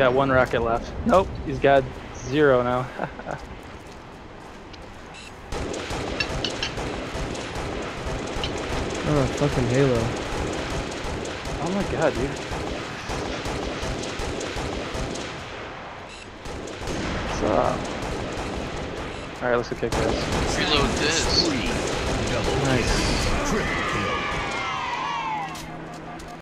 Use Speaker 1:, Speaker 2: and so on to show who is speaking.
Speaker 1: got one rocket left. Nope, he's got zero now.
Speaker 2: Oh, fucking Halo.
Speaker 1: oh my god, dude. What's up? Alright, let's go kick
Speaker 3: this.
Speaker 4: Reload